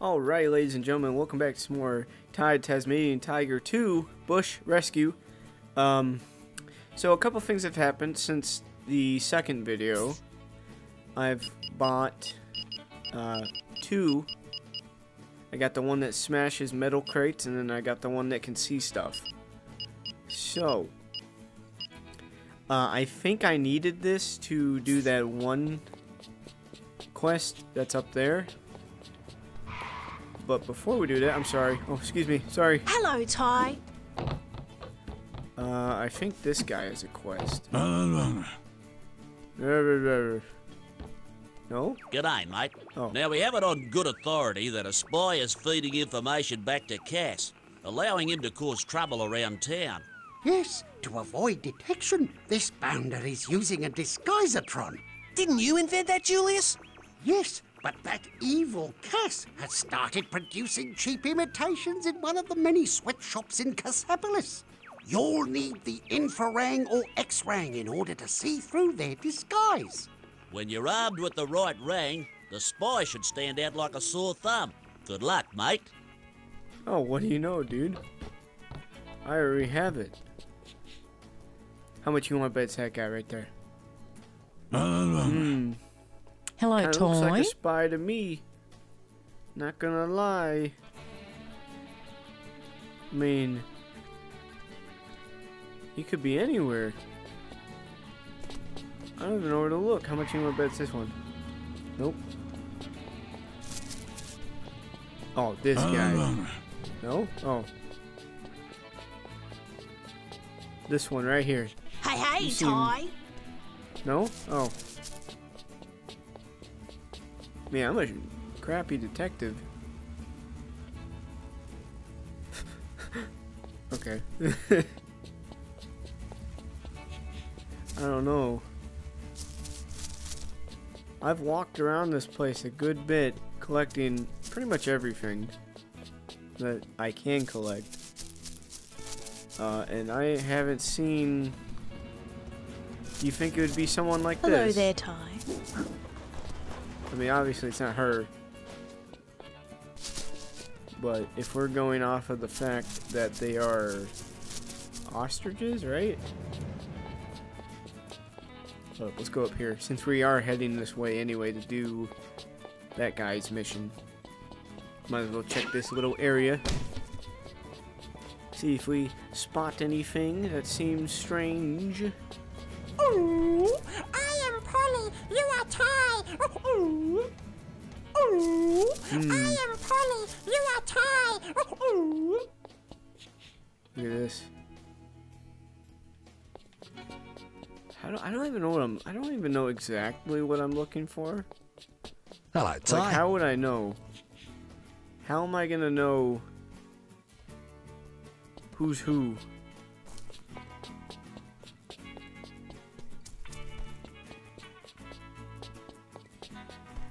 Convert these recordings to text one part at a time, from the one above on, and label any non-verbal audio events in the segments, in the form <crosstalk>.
Alright, ladies and gentlemen, welcome back to some more Ty the Tasmanian Tiger 2 Bush Rescue. Um, so a couple things have happened since the second video. I've bought uh, two. I got the one that smashes metal crates, and then I got the one that can see stuff. So, uh, I think I needed this to do that one quest that's up there. But before we do that, I'm sorry. Oh, excuse me. Sorry. Hello, Ty. Uh, I think this guy has a quest. No? G'day, mate. Oh. Now, we have it on good authority that a spy is feeding information back to Cass, allowing him to cause trouble around town. Yes, to avoid detection, this bounder is using a disguisatron. Didn't you invent that, Julius? Yes, but that evil Cass has started producing cheap imitations in one of the many sweatshops in Cassapolis. You'll need the infrarang or X-rang in order to see through their disguise. When you're armed with the right rang, the spy should stand out like a sore thumb. Good luck, mate. Oh, what do you know, dude? I already have it. How much you want to bet that guy right there? Hmm. Hello, Kinda looks like a spy to me. Not gonna lie. I mean, he could be anywhere. I don't even know where to look. How much you want to bet this one? Nope. Oh, this guy. No? Oh. This one right here. Hey, hey, You Ty. No? Oh. Man, I'm a crappy detective. <laughs> okay. <laughs> I don't know. I've walked around this place a good bit, collecting pretty much everything that I can collect. Uh, and I haven't seen. You think it would be someone like Hello this? there, Ty. I mean, obviously it's not her. But if we're going off of the fact that they are ostriches, right? So let's go up here. Since we are heading this way anyway to do that guy's mission. Might as well check this little area. See if we spot anything that seems strange. I don't, I don't even know what I'm. I don't even know exactly what I'm looking for. Hello, Ty. Like, how would I know? How am I gonna know who's who?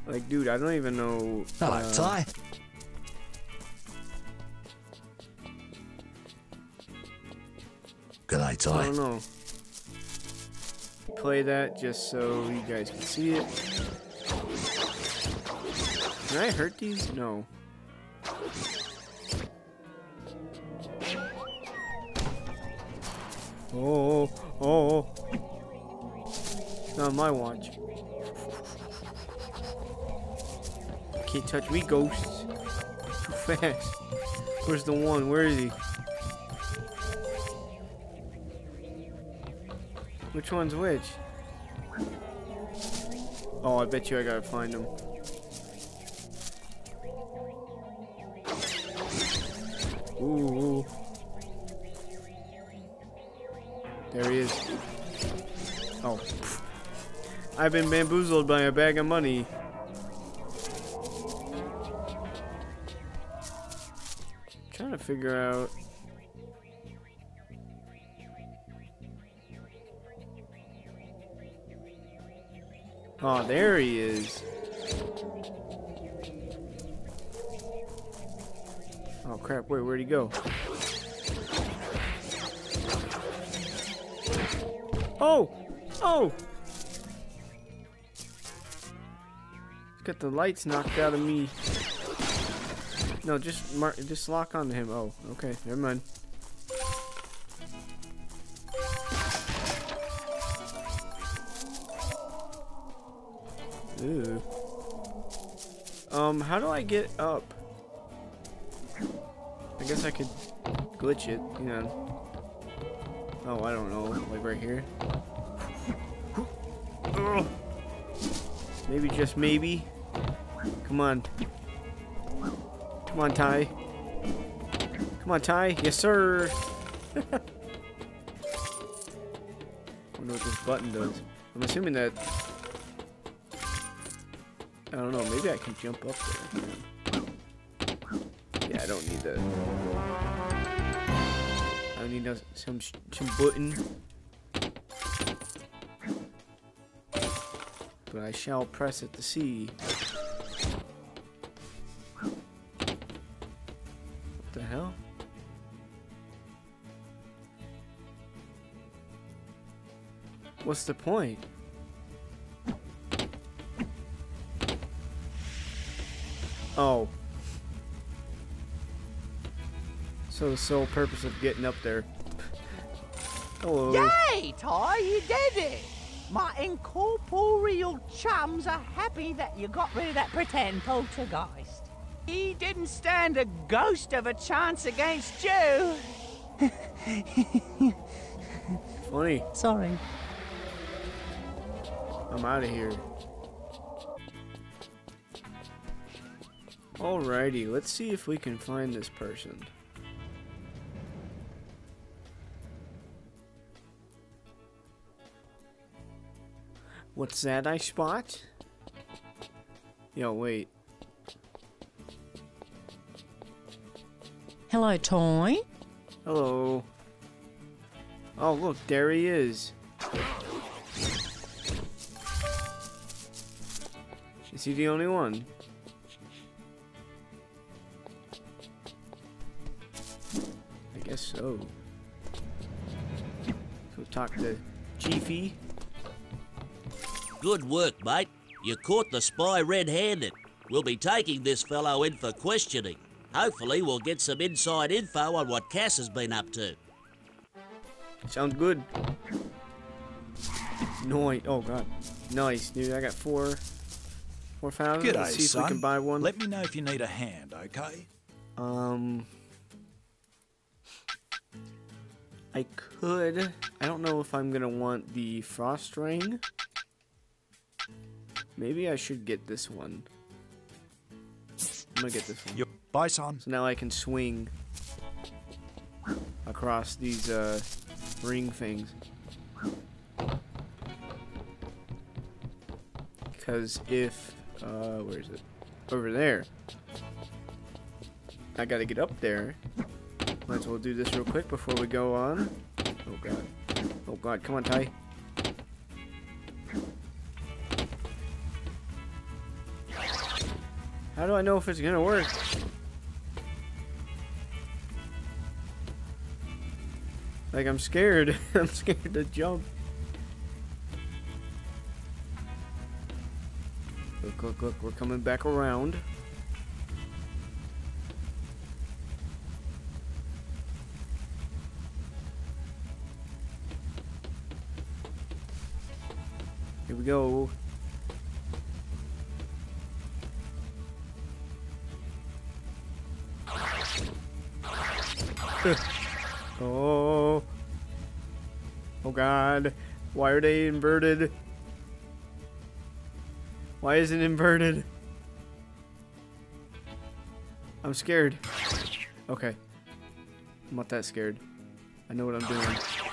Like, dude, I don't even know. Hello, uh, Ty. G'day, I Ty. don't know. Play that just so you guys can see it. Can I hurt these? No. Oh, oh. Not my watch. Can't touch me, ghosts. <laughs> Too fast. Where's the one? Where is he? Which one's which? Oh, I bet you I gotta find them. Ooh. There he is. Oh. I've been bamboozled by a bag of money. Trying to figure out. Oh, there he is. Oh crap, wait, where'd he go? Oh! Oh! Got the lights knocked out of me. No, just mark, just lock onto him. Oh, okay, never mind. Um, how do I get up? I guess I could glitch it, you know. Oh, I don't know, like right here. Ugh. Maybe just maybe. Come on. Come on, Ty. Come on, Ty. Yes, sir. <laughs> wonder what this button does. I'm assuming that. I don't know. Maybe I can jump up there. Yeah, I don't need that. I need some some button. But I shall press it to see. What the hell? What's the point? Oh. So the sole purpose of getting up there. Hello. Yay, Ty, you did it! My incorporeal chums are happy that you got rid of that pretend poltergeist. He didn't stand a ghost of a chance against you. Funny. Sorry. I'm out of here. Alrighty, let's see if we can find this person. What's that I spot? Yo, wait. Hello, Toy. Hello. Oh, look, there he is. Is he the only one? I guess so. So talk to Chiefy. Good work, mate. You caught the spy red-handed. We'll be taking this fellow in for questioning. Hopefully we'll get some inside info on what Cass has been up to. Sounds good. Nice. Oh god. Nice, dude. I got four. Four thousand. G'day, Let's see if son. we can buy one. Let me know if you need a hand, okay? Um, I could. I don't know if I'm gonna want the frost ring. Maybe I should get this one. I'm gonna get this one. Your bye, son. So now I can swing across these uh, ring things. Because if, uh, where is it? Over there. I gotta get up there. Might as well do this real quick before we go on. Oh god. Oh god, come on, Ty. How do I know if it's gonna work? Like, I'm scared. <laughs> I'm scared to jump. Look, look, look, we're coming back around. We go. <laughs> oh. Oh god. Why are they inverted? Why is it inverted? I'm scared. Okay. I'm not that scared. I know what I'm doing.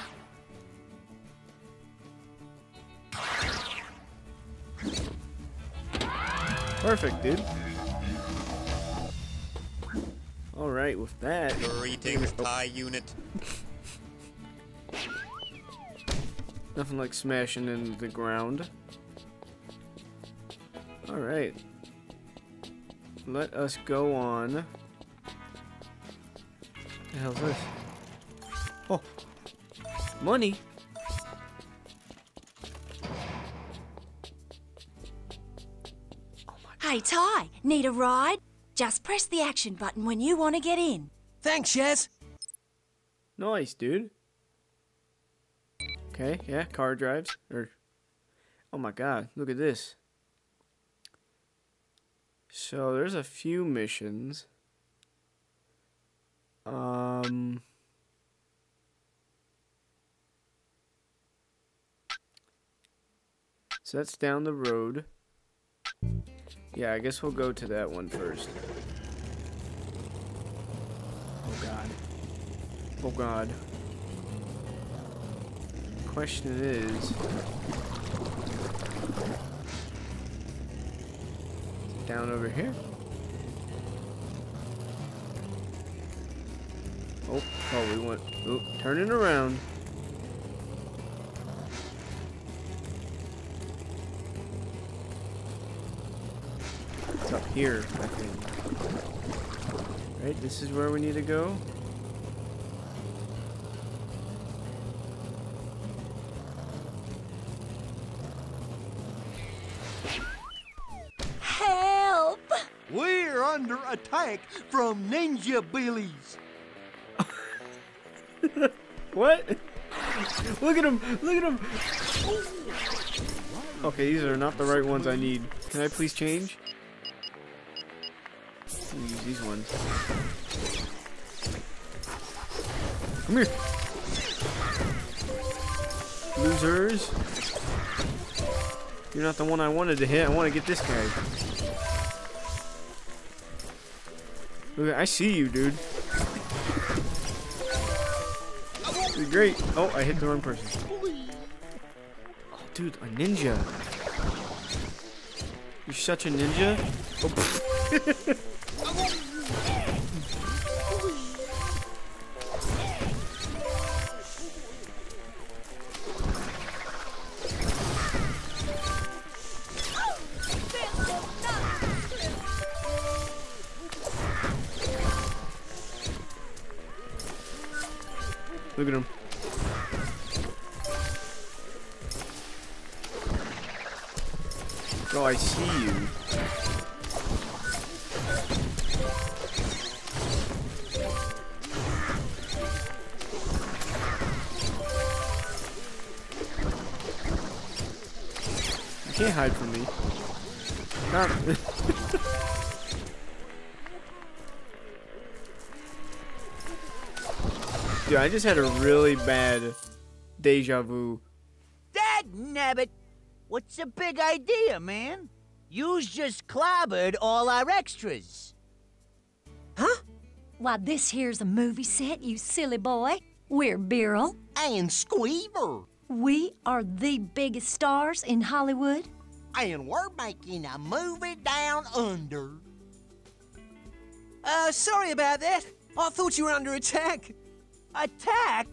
Perfect, dude. Alright, with that. Greetings, oh. Ty unit. Nothing like smashing into the ground. Alright. Let us go on. What the hell's this? Oh! Money! Hey, Ty, need a ride? Just press the action button when you want to get in. Thanks, Shaz. Nice, dude. Okay, yeah, car drives. Or, oh my god, look at this. So there's a few missions. Um. So that's down the road. Yeah, I guess we'll go to that one first. Oh god. Oh god. Question is... Down over here? Oh, oh, we went... Oh, turning around. Here, I think. Right, this is where we need to go. Help! We're under attack from ninja billies. <laughs> What? Look at him! Look at him! Okay, these are not the right ones I need. Can I please change? Use these ones. Come here! Losers! You're not the one I wanted to hit. I want to get this guy. Look, I see you, dude. You're great. Oh, I hit the wrong person. Oh, dude, a ninja. You're such a ninja. Oh, <laughs> can't hide from me. Stop. <laughs> Dude, I just had a really bad deja vu. Dad nabbit! What's the big idea, man? You's just clobbered all our extras. Huh? Why, this here's a movie set, you silly boy. We're Beryl. And Squeaver. We are the biggest stars in Hollywood. And we're making a movie down under. Uh, sorry about that. I thought you were under attack. Attack?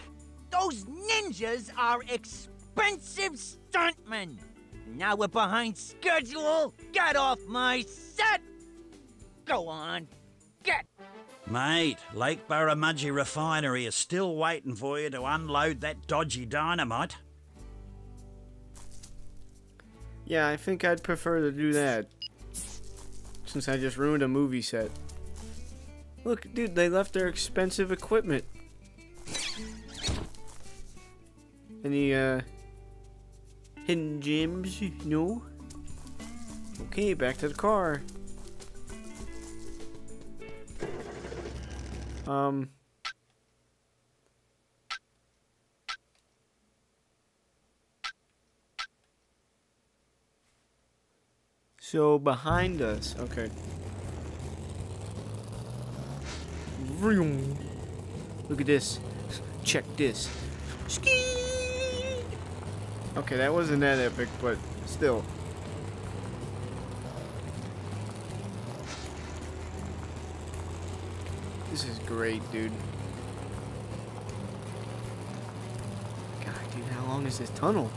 Those ninjas are expensive stuntmen. Now we're behind schedule. Get off my set. Go on. Get. Mate, Lake Burramudgee Refinery is still waiting for you to unload that dodgy dynamite. Yeah, I think I'd prefer to do that. Since I just ruined a movie set. Look, dude, they left their expensive equipment. Any, uh, hidden gems? No? Okay, back to the car. Um. So behind us, okay. Vroom. Look at this. Check this. Ski. Okay, that wasn't that epic, but still. This is great, dude. God, dude, how long is this tunnel?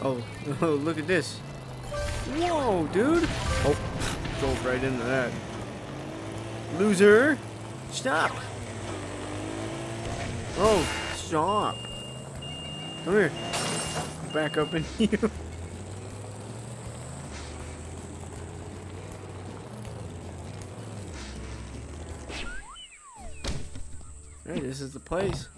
Oh, <laughs> oh, look at this. Whoa, dude. Oh. drove right into that. Loser! Stop! Oh, stop. Come here. Back up in <laughs> you. Hey, this is the place.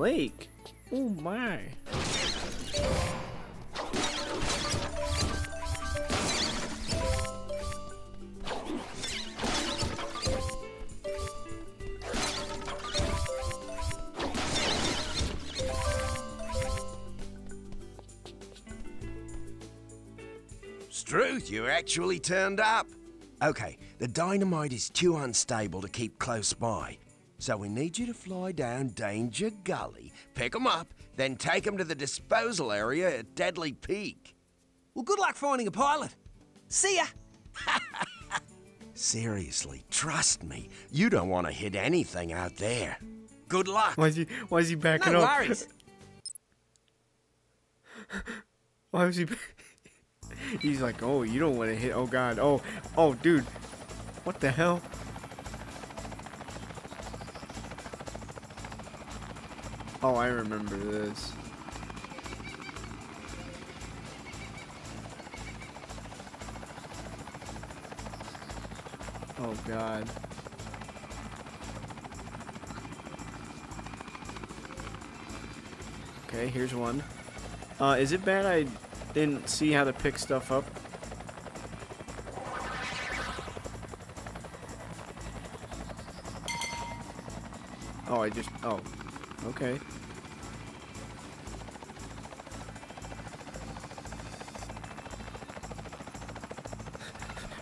Lake? Oh my. Struth, you actually turned up. Okay, the dynamite is too unstable to keep close by. So we need you to fly down Danger Gully, pick 'em up, then take 'em to the disposal area at Deadly Peak. Well, good luck finding a pilot. See ya. <laughs> Seriously, trust me, you don't want to hit anything out there. Good luck. Why is he why is he backing No up? worries. <laughs> Why was he <laughs> He's like, "Oh, you don't want to hit. Oh god. Oh, oh dude. What the hell?" Oh, I remember this. Oh god. Okay, here's one. Uh, is it bad I didn't see how to pick stuff up? Oh, I just. Oh, okay.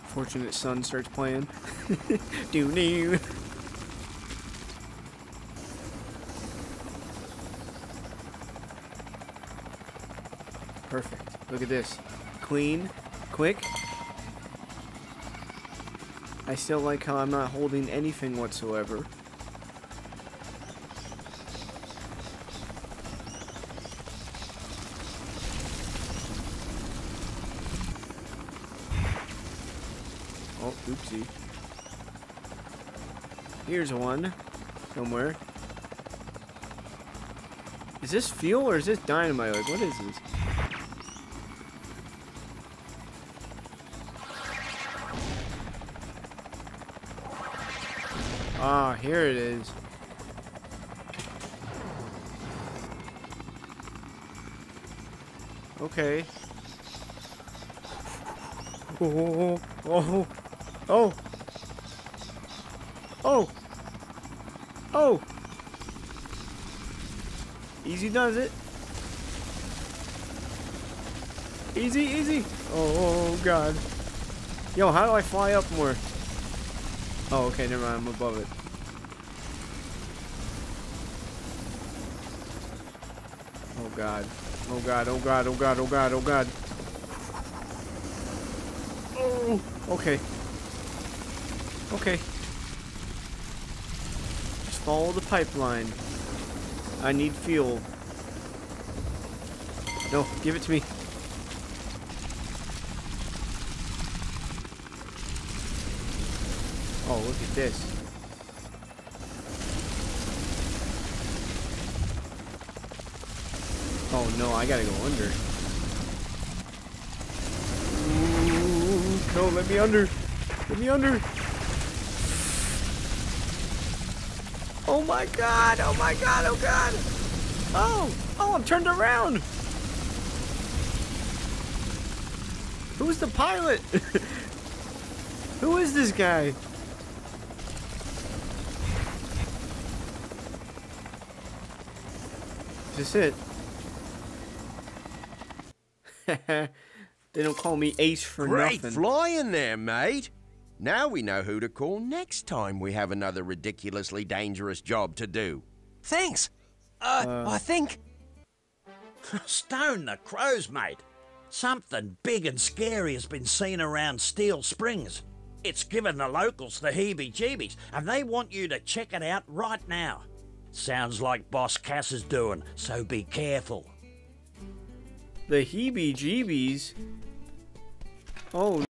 Fortunate Son starts playing. <laughs> do do. Perfect. Look at this. Clean, quick. I still like how I'm not holding anything whatsoever. Oh, oopsie. Here's one. Somewhere. Is this fuel or is this dynamite? Like, what is this? Ah, here it is. Okay. <laughs> Oh, oh, oh, oh, oh. Oh! Oh! Easy does it. Easy, easy. Oh, oh, oh, God. Yo, how do I fly up more? Oh, okay, never mind. I'm above it. Oh god. Oh god, oh god, oh god, oh god, oh god. Oh, okay. Okay. Just follow the pipeline. I need fuel. No, give it to me. Oh, look at this. Oh no, I gotta go under. Ooh, no, let me under. Let me under. Oh my god, oh my god, oh god. Oh, oh, I'm turned around. Who's the pilot? <laughs> Who is this guy? Is this it? <laughs> they don't call me Ace for Great nothing. flying there, mate. Now we know who to call next time we have another ridiculously dangerous job to do. Thanks. Uh, I think. <laughs> Stone the crows, mate. Something big and scary has been seen around Steel Springs. It's given the locals the heebie jeebies, and they want you to check it out right now. Sounds like Boss Cass is doing, so be careful. The heebie jeebies. Oh